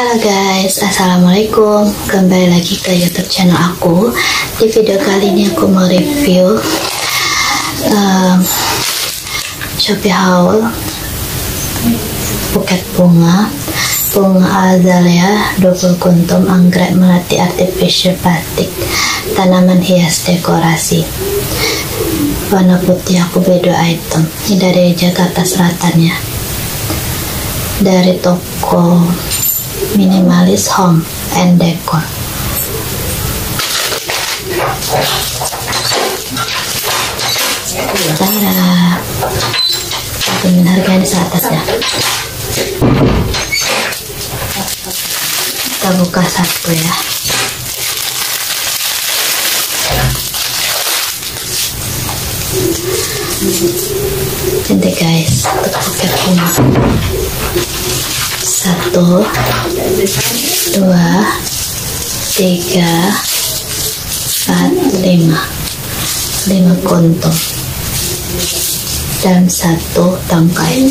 Halo guys, Assalamualaikum. Kembali lagi ke youtube channel aku. Di video kali ini aku mau review um, Shopee Haul Buket bunga. Bunga azalea Double kuntum anggrek melati artificial batik Tanaman hias dekorasi. Warna putih aku beda item. Ini dari Jakarta Selatan ya Dari toko minimalis home and decor. Dengan harganya di atasnya kita buka satu ya. Nanti guys untuk paket bunga satu dua tiga empat lima. Lima kontom dan satu tangkai.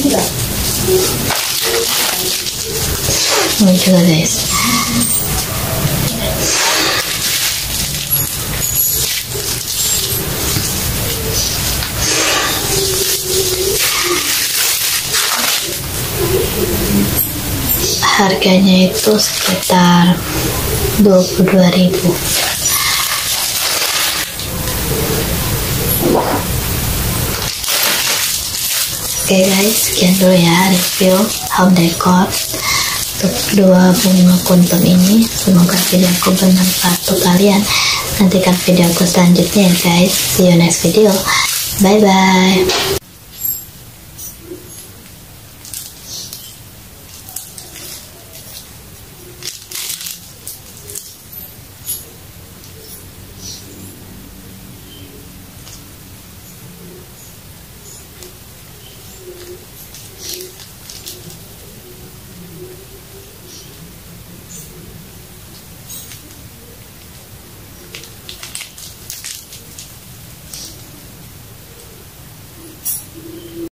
Ini juga guys harganya itu sekitar 22.000 Oke okay guys, sekian dulu ya review home decor untuk dua bunga kuntum ini. Semoga video aku bermanfaat untuk kalian. Nantikan video aku selanjutnya ya guys. See you next video. Bye bye.